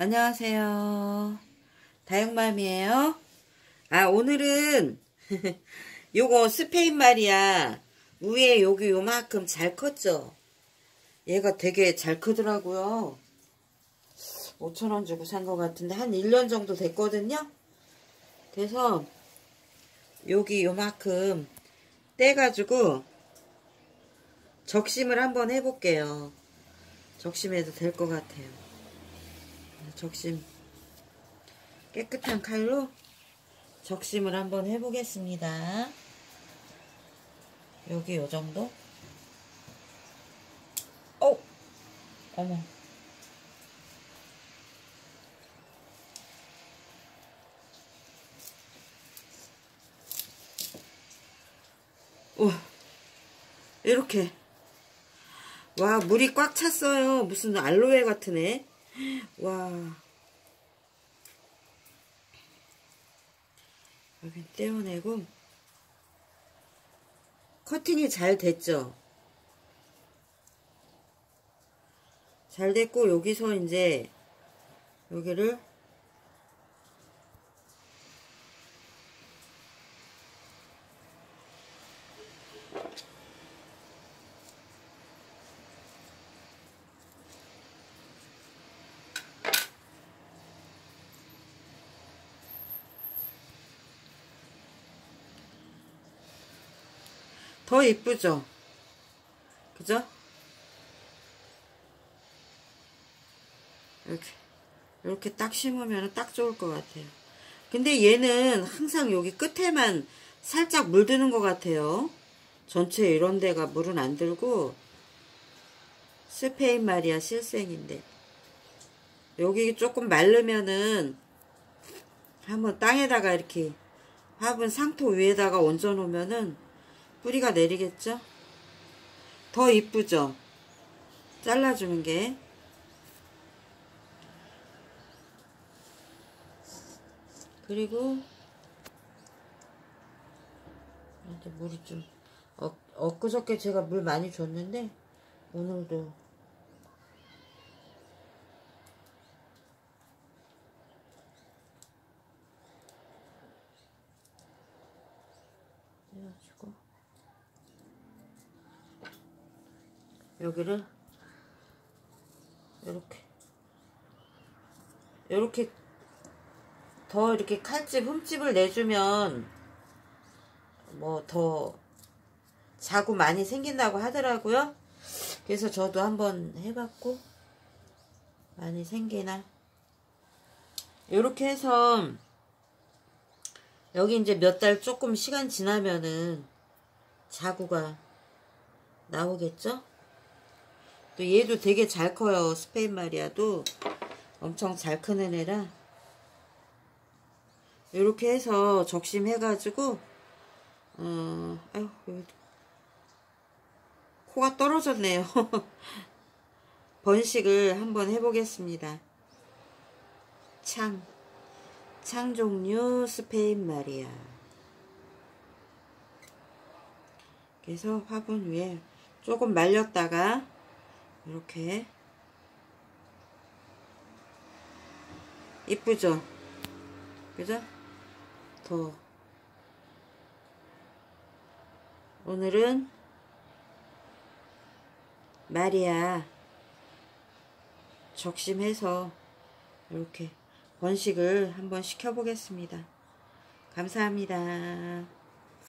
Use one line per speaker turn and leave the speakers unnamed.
안녕하세요. 다육맘이에요. 아, 오늘은 요거 스페인 말이야. 위에 여기 요만큼 잘 컸죠? 얘가 되게 잘 크더라고요. 5천원 주고 산 것 같은데 한 1년 정도 됐거든요. 그래서 여기 요만큼 떼가지고 적심을 한번 해볼게요. 적심해도 될 것 같아요. 적심 깨끗한 칼로 적심을 한번 해보겠습니다. 여기 요 정도? 어! 어머. 우 이렇게 와 물이 꽉 찼어요 무슨 알로에 같으네 와. 여기 떼어내고 커팅이 잘 됐죠? 잘 됐고 여기서 이제 여기를 더 이쁘죠? 그죠? 이렇게 이렇게 딱 심으면 딱 좋을 것 같아요. 근데 얘는 항상 여기 끝에만 살짝 물드는 것 같아요. 전체 이런 데가 물은 안 들고 스페인 말이야 실생인데 여기 조금 마르면은 한번 땅에다가 이렇게 화분 상토 위에다가 얹어 놓으면은 뿌리가 내리겠죠? 더 이쁘죠? 잘라주는 게 그리고 이제 물이 좀 어, 엊그저께 제가 물 많이 줬는데 오늘도 해가지고 여기를 이렇게 이렇게 더 이렇게 칼집 흠집을 내주면 뭐 더 자구 많이 생긴다고 하더라고요. 그래서 저도 한번 해봤고 많이 생기나 이렇게 해서 여기 이제 몇 달 조금 시간 지나면은 자구가 나오겠죠? 또 얘도 되게 잘 커요. 스페인 마리아도 엄청 잘 크는 애라 이렇게 해서 적심해가지고 어, 아유, 코가 떨어졌네요. 번식을 한번 해보겠습니다. 창, 창 종류 스페인 마리아. 그래서 화분 위에 조금 말렸다가 이렇게 이쁘죠? 그죠? 더 오늘은 마리아 적심해서 이렇게 번식을 한번 시켜보겠습니다. 감사합니다.